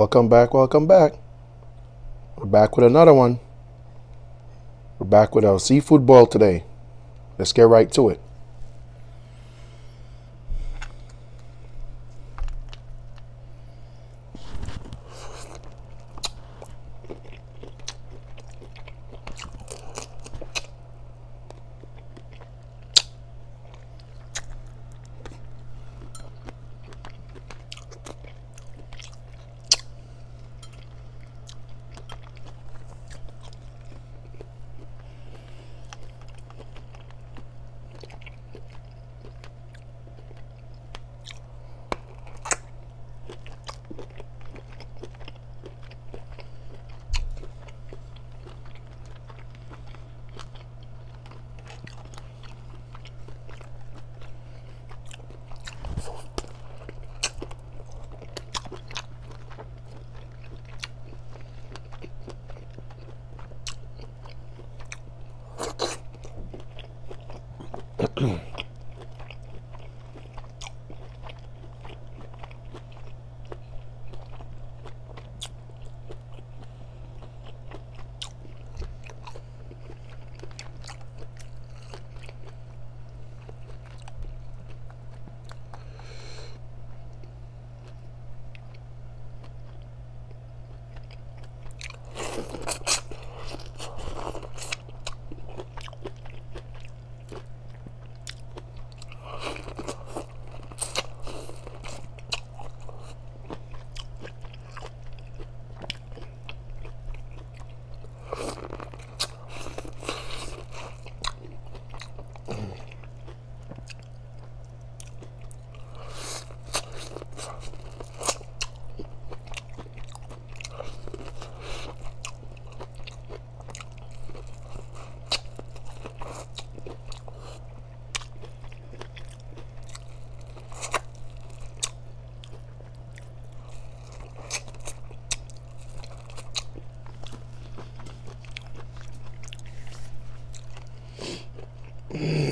Welcome back, welcome back. We're back with another one. We're back with our seafood boil today. Let's get right to it. Mm.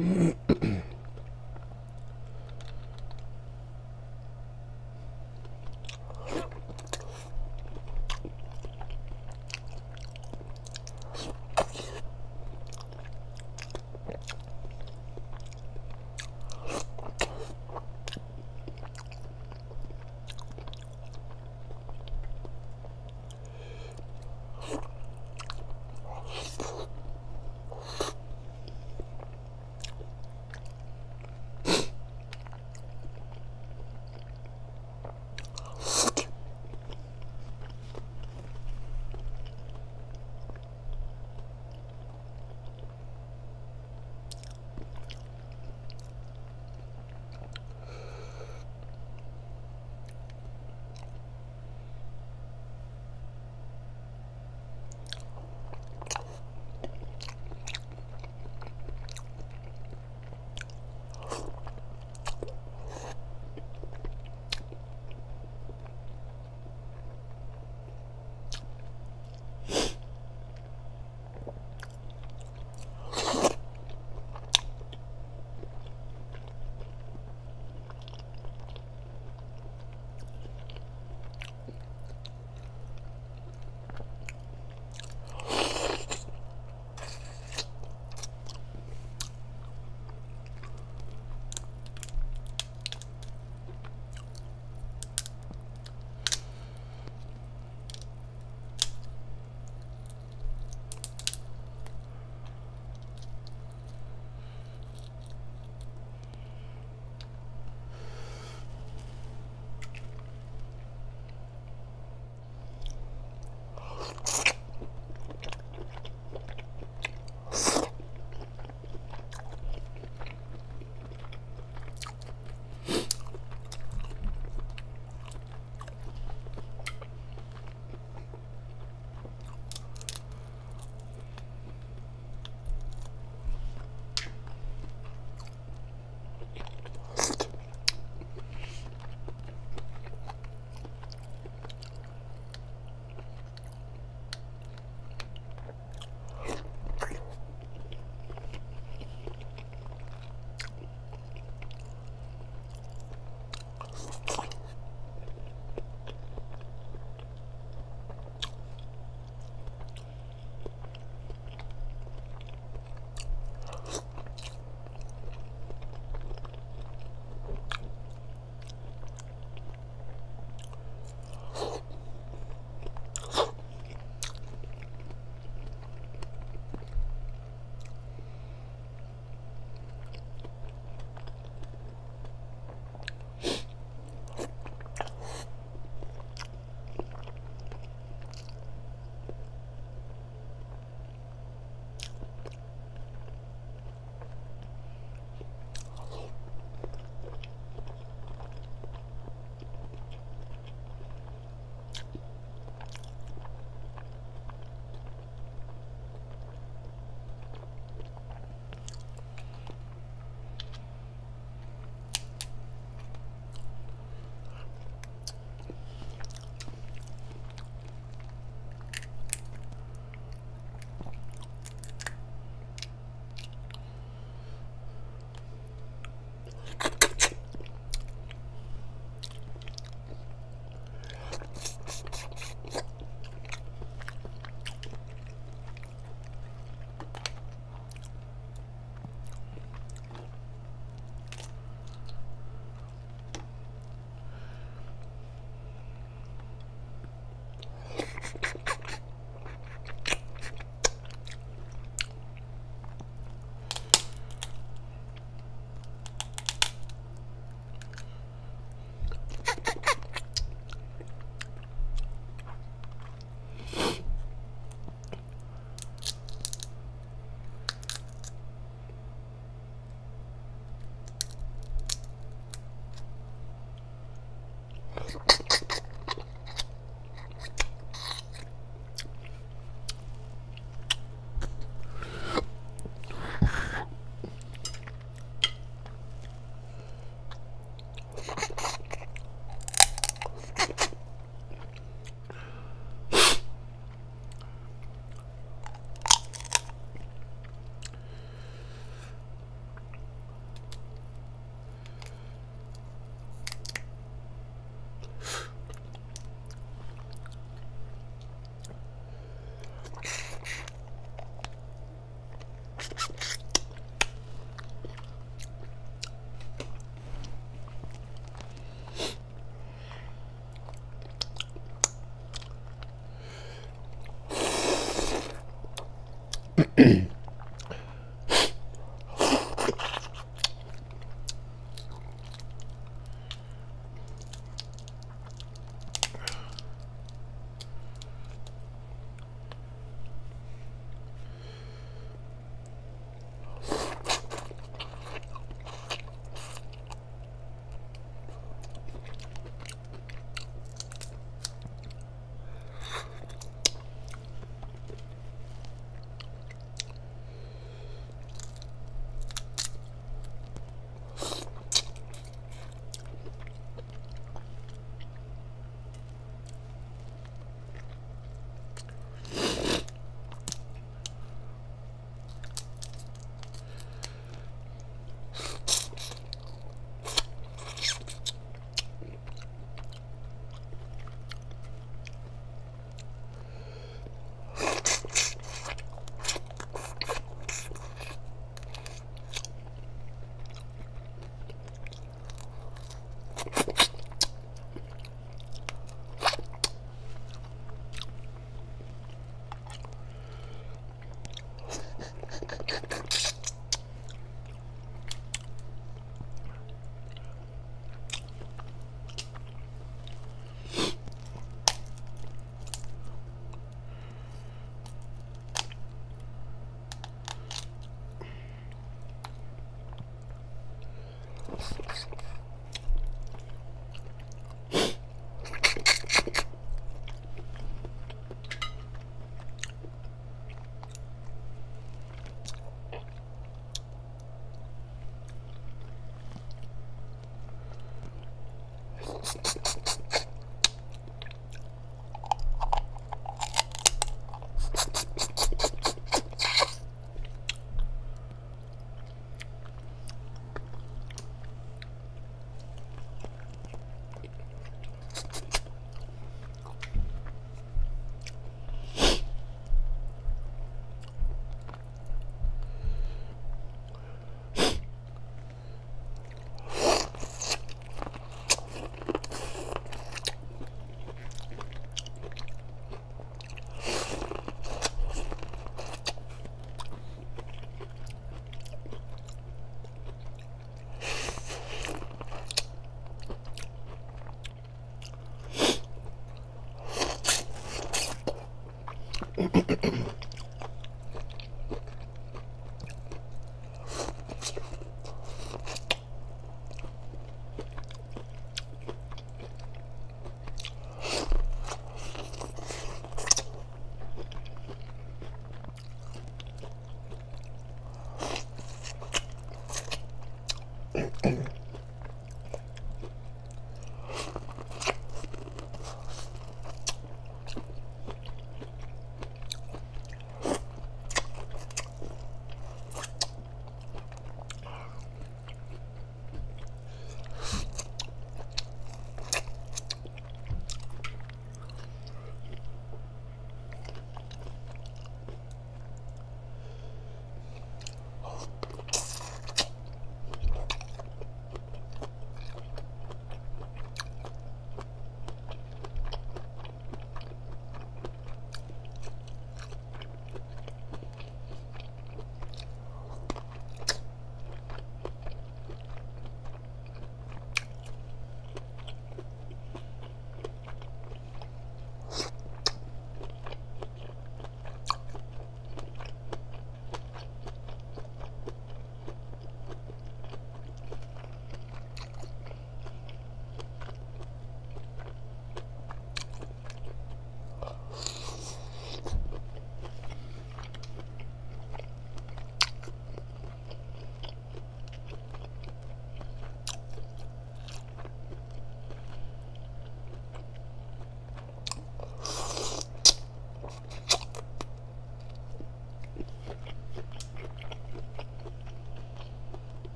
Mm.